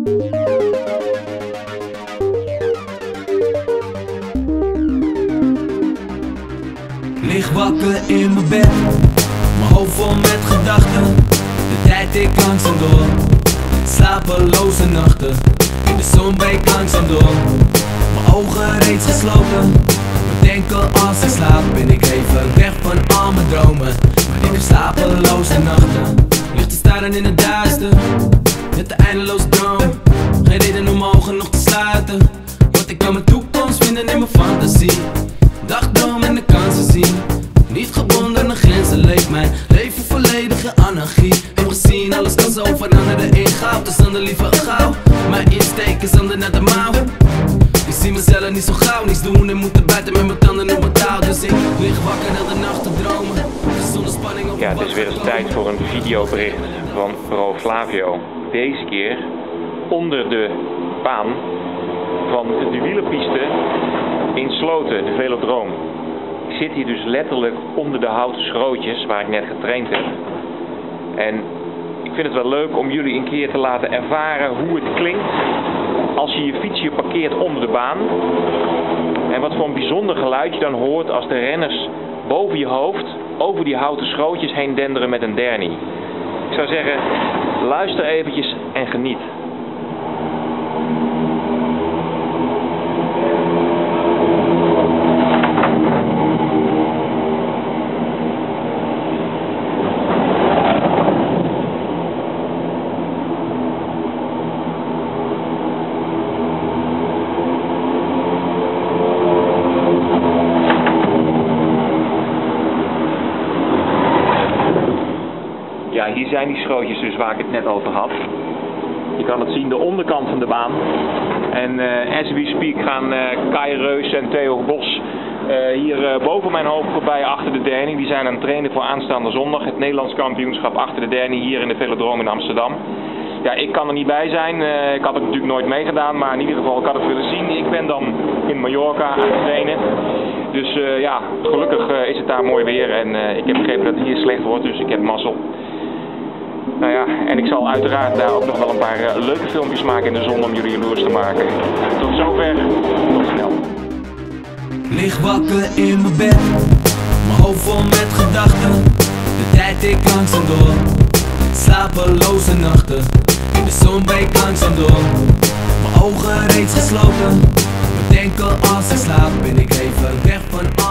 Lig wakker in mijn bed, mijn hoofd vol met gedachten. De tijd ik langzaam door, slapeloze nachten. In de zon breekt langzaam door, mijn ogen reeds gesloten. Denken als ik slaap ben ik even weg van al mijn dromen. Maar ik heb slapeloze nachten, ligt te staren in het duister. Met de eindeloze sluiten. Want ik kan mijn toekomst vinden in mijn fantasie. Dagdroom en de kansen zien. Niet gebonden aan grenzen leeft mijn leven volledige anarchie. Heb gezien, alles kan zo veranderen in goud. Dus dan de liever gauw. Mijn insteek is ander naar de mouw. Ik zie mezelf niet zo gauw, niets doen en moeten buiten met mijn tanden op mijn touw. Dus ik lig wakker heel de nacht te dromen. Zonder spanning op Ja, het is weer eens tijd voor een videobericht van Pro Flavio. Deze keer onder de baan van de wielerpiste in Sloten, de Velodroom. Ik zit hier dus letterlijk onder de houten schrootjes waar ik net getraind heb. En ik vind het wel leuk om jullie een keer te laten ervaren hoe het klinkt als je je fietsje parkeert onder de baan. En wat voor een bijzonder geluid je dan hoort als de renners boven je hoofd over die houten schrootjes heen denderen met een dernie. Ik zou zeggen, luister eventjes en geniet. Ja, hier zijn die schrootjes dus waar ik het net over had. Je kan het zien, de onderkant van de baan. En eh as we speak gaan eh Kai Reus en Theo Bos eh, hier boven mijn hoofd voorbij achter de derning. Die zijn aan het trainen voor aanstaande zondag. Het Nederlands kampioenschap achter de derning hier in de Velodroom in Amsterdam. Ja, ik kan er niet bij zijn. Ik had het natuurlijk nooit meegedaan, maar in ieder geval, ik had het willen zien. Ik ben dan in Mallorca aan het trainen. Dus ja, gelukkig is het daar mooi weer. En ik heb begrepen dat het hier slecht wordt, dus ik heb mazzel. Nou ja, en ik zal uiteraard daar ook nog wel een paar eh, leuke filmpjes maken in de zon om jullie jaloers te maken. Tot zover, tot snel. Lig wakker in mijn bed, mijn hoofd vol met gedachten. De tijd ik langzaam door, slapeloze nachten. In de zon breekt langzaam door, mijn ogen reeds gesloten. Bedenken als ik slaap ben ik even weg van al